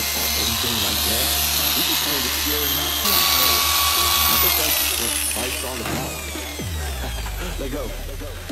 it or anything like that. We just wanted to share in our time. I think that's what life's all about. Let go. Let go.